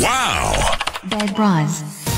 Wow. Bad Bras.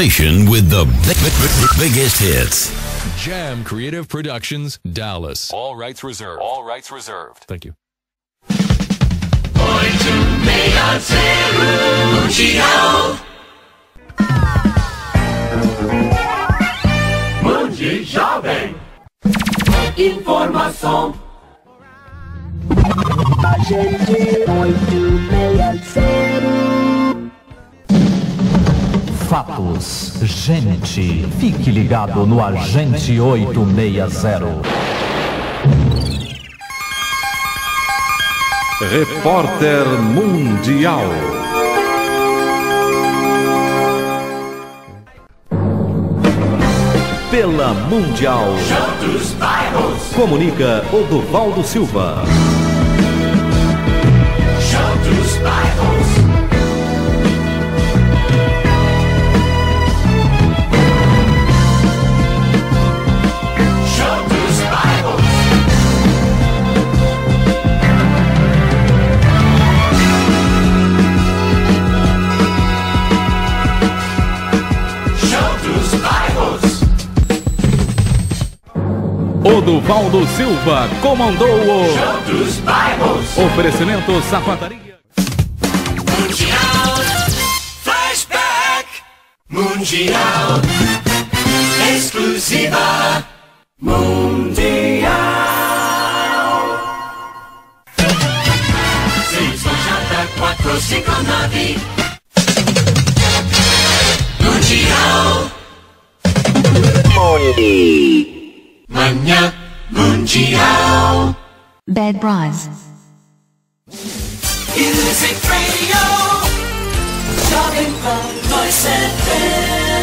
Station with the big, big, big, biggest hits. Jam Creative Productions, Dallas. All rights reserved. All rights reserved. Thank you. Mande Jovem. Informação. Fatos. Gente, fique ligado no Agente 860. Repórter Mundial. Pela Mundial. Comunica Odovaldo Silva. Show dos bairros. Oduvaldo Silva comandou o Juntos Bairros. Oferecimento Sapataria. Mundial. Flashback. Mundial. Exclusiva. Mundial. 6, 8, 4, 5, 9 Manhã Mundial. Bad Bras. Music Radio. Jovem Pan Voice FM.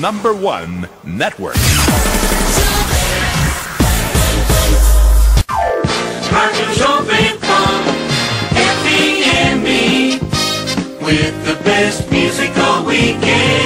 Number one network. Jovem Pan, FM, with the best music all weekend.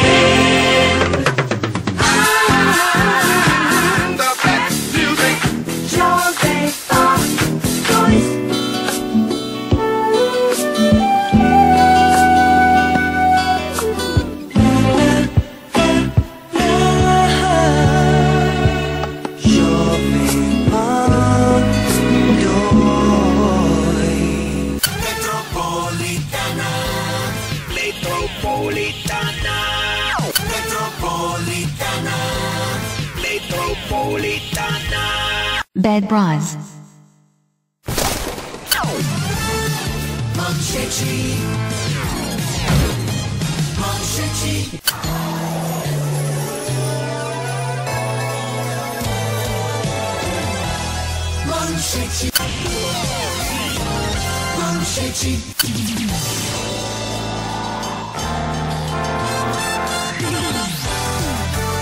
放肆情，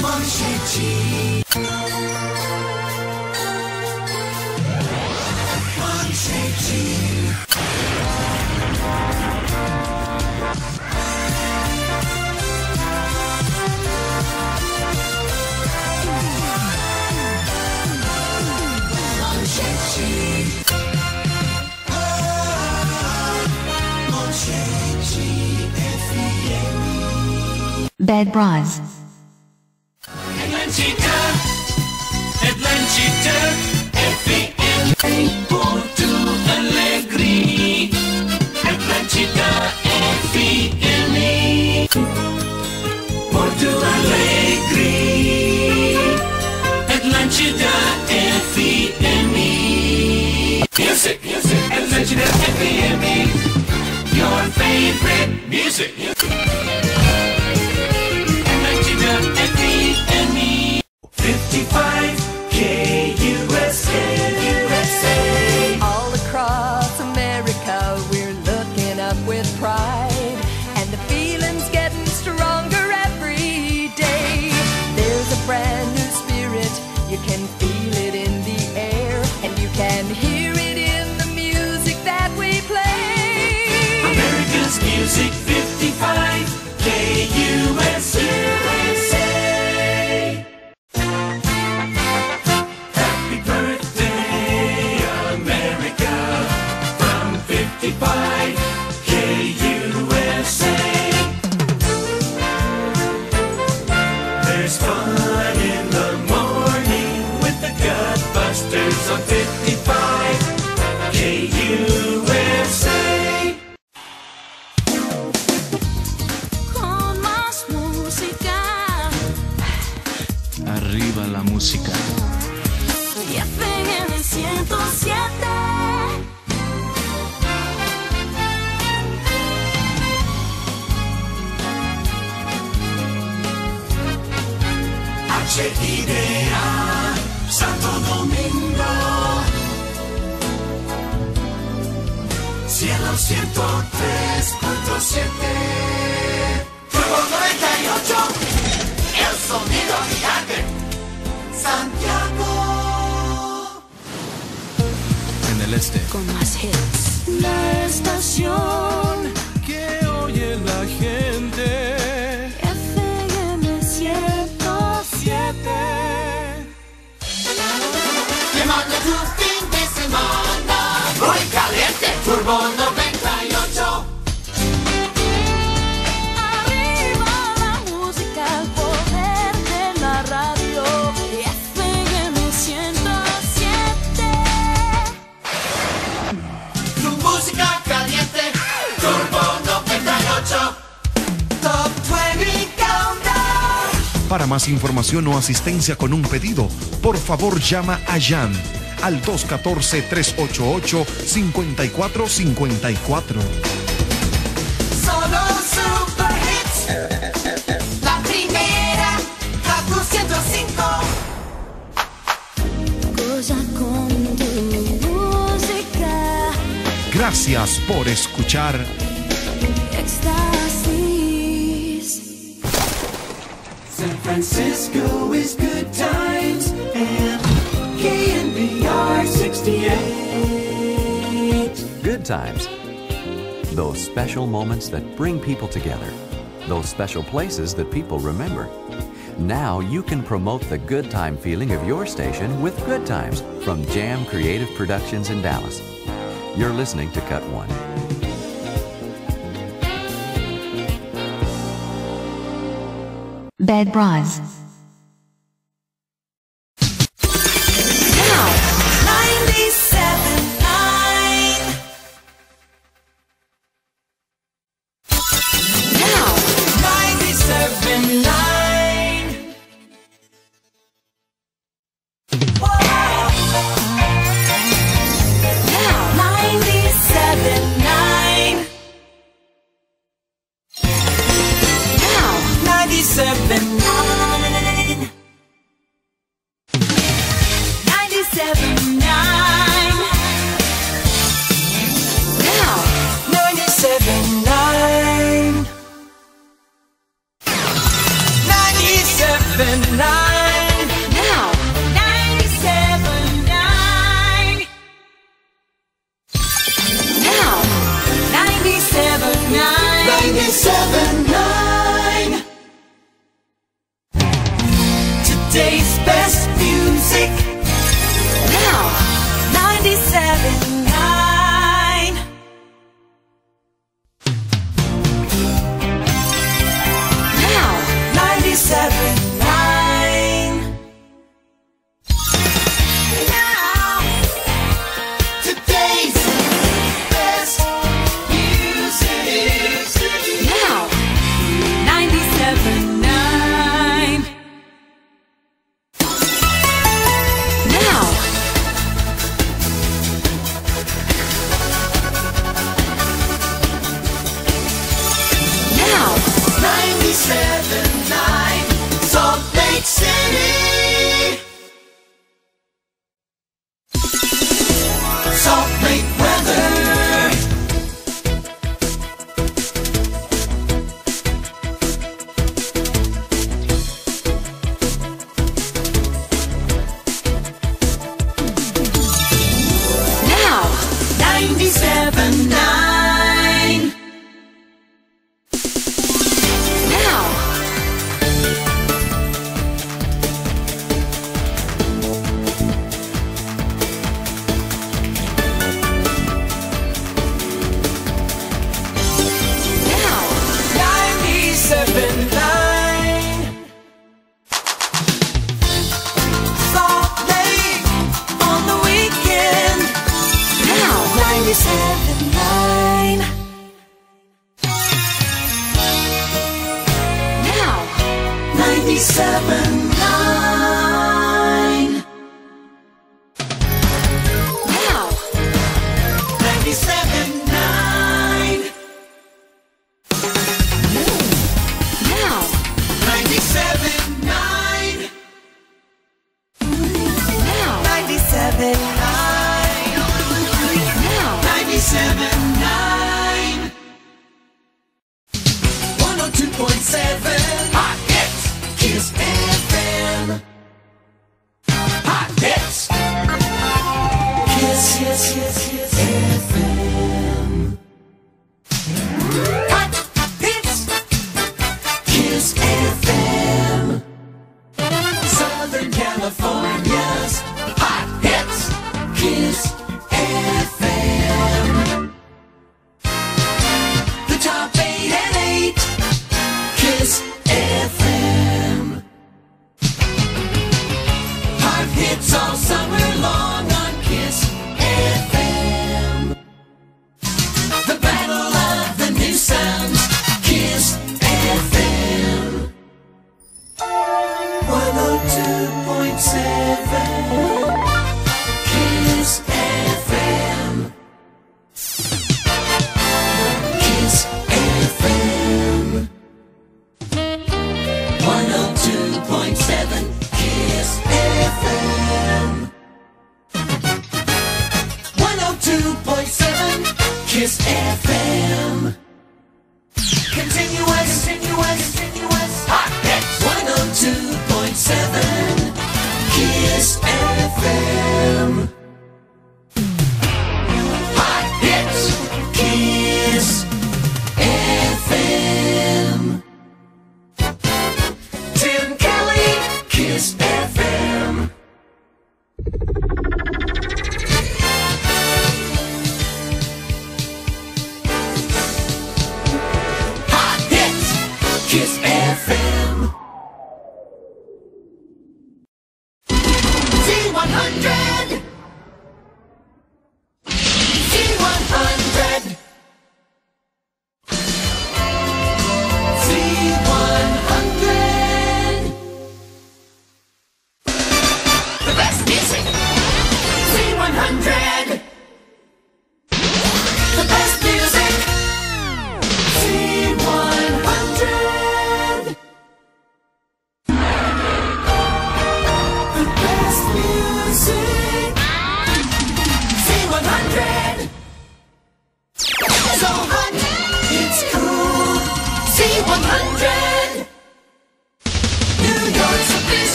放肆情，放肆情。Bad Bras. Atlântida, Atlântida, FM, Porto Alegre. Atlântida, FM, Porto Alegre. Atlântida, FM. Music, music, Atlântida, FM. Your favorite music. Fun in the morning with the Gutbusters on 55 KUSA. 103.7. Turbo 98. El sonido gigante. Santiago. En el este. Con más hits. La estación ¿Qué oye la gente? FM 107. Quemando tu fin de semana. Muy caliente. Turbo 98. Para más información o asistencia con un pedido, por favor llama a Jan al 214-388-5454. Solo super hits. La primera. Kaku 105. Cosa con tu música. Gracias por escuchar Francisco is good times. And KNBR 68. Good times. Those special moments that bring people together. Those special places that people remember. Now you can promote the good time feeling of your station with Good Times from Jam Creative Productions in Dallas. You're listening to Cut One. Bad Bras.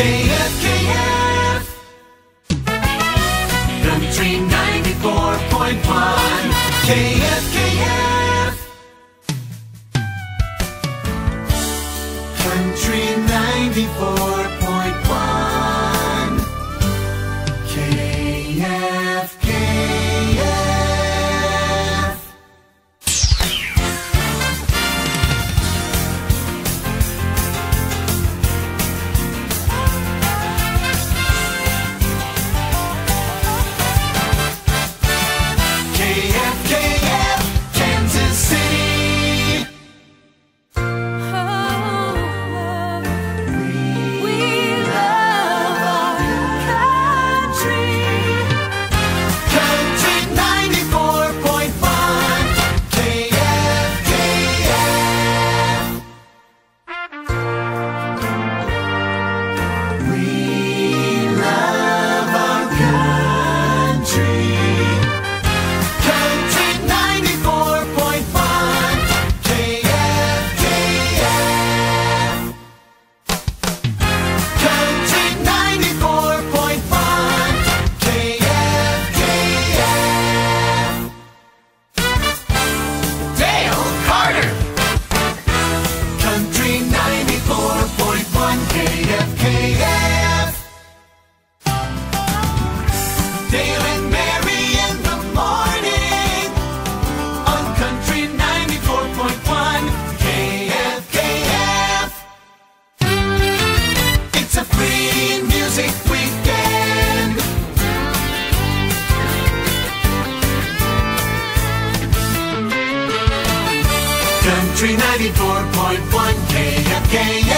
94.1 KFKF. 94.1 KFK.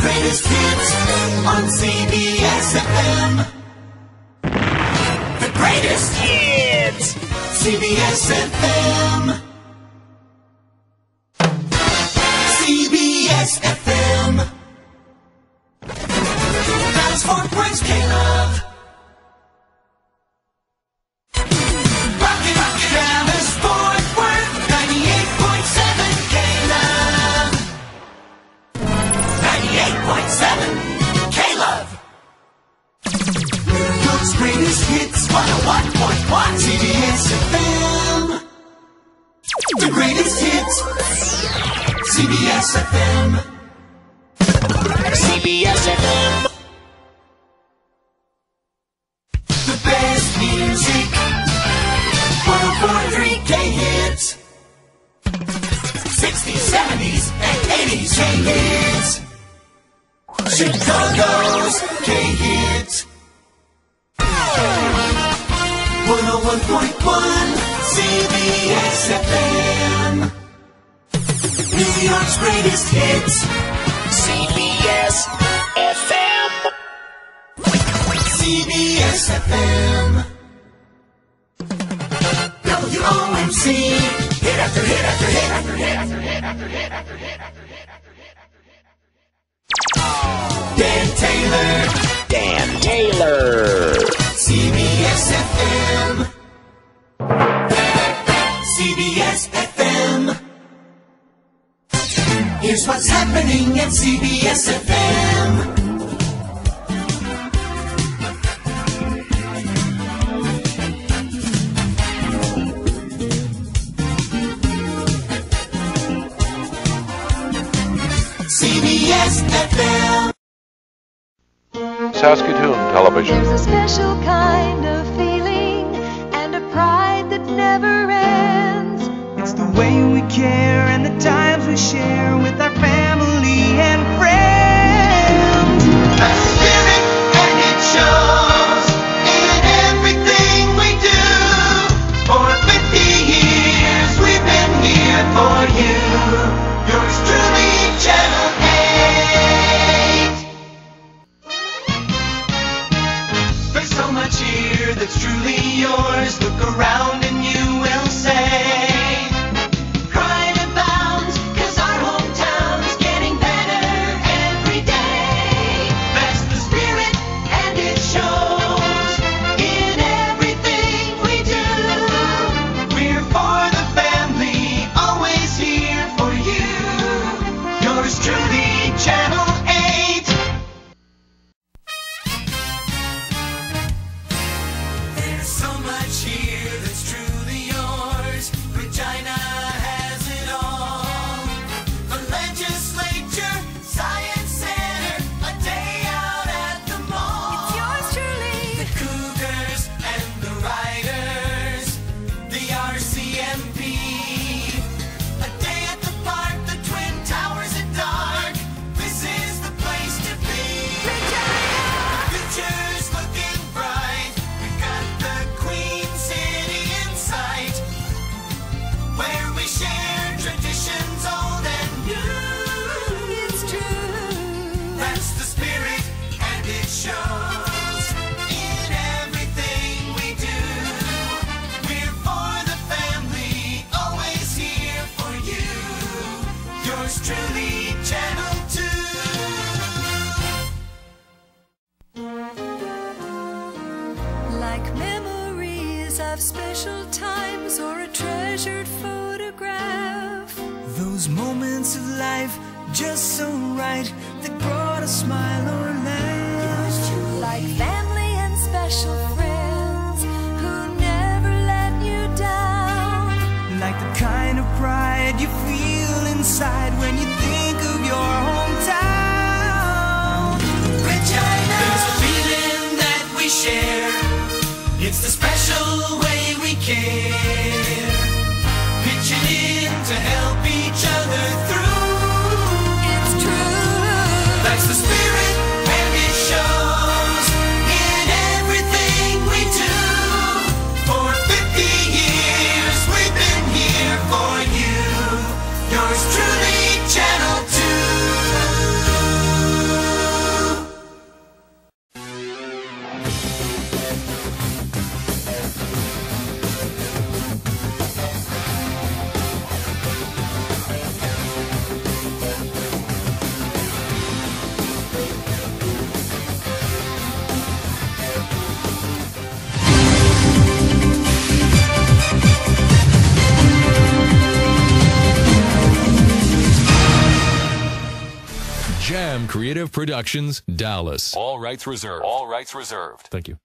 Greatest hits on CBS FM. The greatest hits, CBS FM. 70s, and 80s K hits. Chicago's K hits. 101.1 CBS FM. New York's greatest hits. CBS FM. CBS FM. WOMC. Hit after hit after hit after hit after hit after hit after hit after hit after hit after hit. Dan Taylor. Dan Taylor. CBS FM. CBS FM. Here's what's happening at CBS FM. Saskatoon Television. There's a special kind of feeling and a pride that never ends. It's the way we care and the times we share with our family and friends. Around Productions, Dallas. All rights reserved. All rights reserved. Thank you.